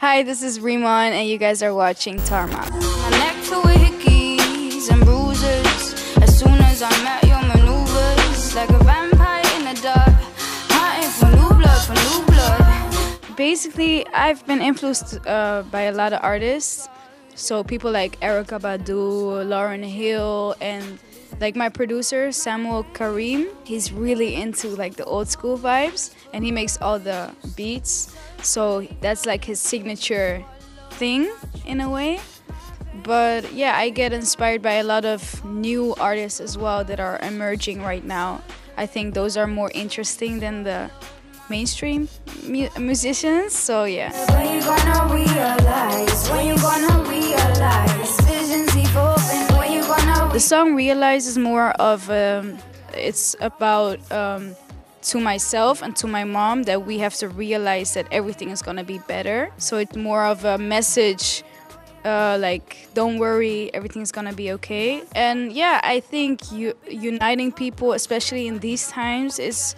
Hi, this is Rimon, and you guys are watching Tarmac. My neck filled with hickeys and bruises. As soon as I met your maneuvers, like a vampire in the dark, hunting for new blood, for new blood. Basically, I've been influenced uh, by a lot of artists. So people like Erykah Badu, Lauryn Hill, and like my producer Samuel Karim. He's really into like the old school vibes, and he makes all the beats. So that's like his signature thing in a way. But yeah, I get inspired by a lot of new artists as well that are emerging right now. I think those are more interesting than the mainstream mu musicians. So yeah. The song "Realize" is more of um, it's about um, to myself and to my mom that we have to realize that everything is gonna be better. So it's more of a message. Uh, like don't worry everything's gonna be okay and yeah i think you, uniting people especially in these times is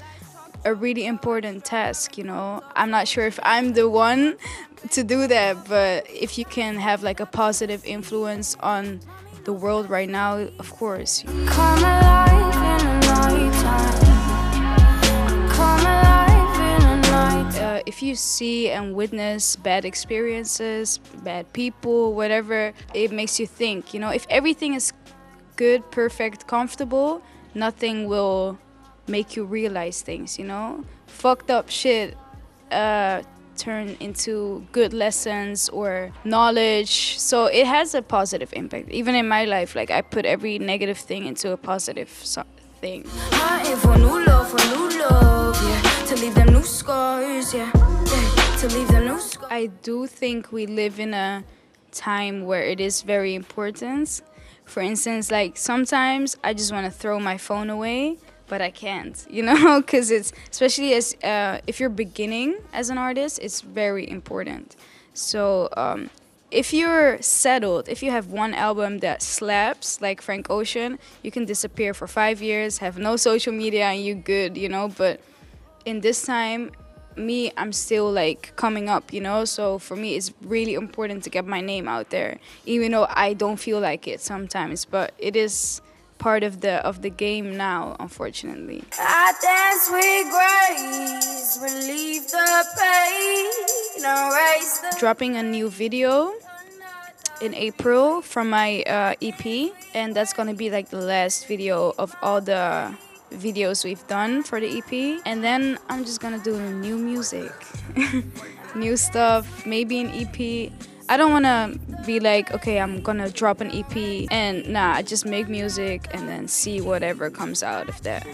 a really important task you know i'm not sure if i'm the one to do that but if you can have like a positive influence on the world right now of course. Uh, if you see and witness bad experiences bad people whatever it makes you think you know if everything is good perfect comfortable nothing will make you realize things, you know? Fucked up shit uh, turn into good lessons or knowledge. So it has a positive impact. Even in my life, like I put every negative thing into a positive so- thing. For new love, for new love, yeah. To leave them new scars, yeah. yeah. To leave them new scars. I do think we live in a time where it is very important. For instance, like sometimes I just want to throw my phone away but I can't, you know, because it's especially as uh, if you're beginning as an artist, it's very important. So um, if you're settled, if you have one album that slaps like Frank Ocean, you can disappear for five years, have no social media, and you're good, you know. But in this time, me, I'm still like coming up, you know. So for me, it's really important to get my name out there, even though I don't feel like it sometimes. But it is part of the of the game now, unfortunately. I dance with grace, relieve the pain, erase the Dropping a new video in April from my uh, EP, and that's gonna be like the last video of all the videos we've done for the EP. And then I'm just gonna do new music, new stuff, maybe an EP. I don't want to be like, okay, I'm gonna drop an EP and nah, I just make music and then see whatever comes out of that.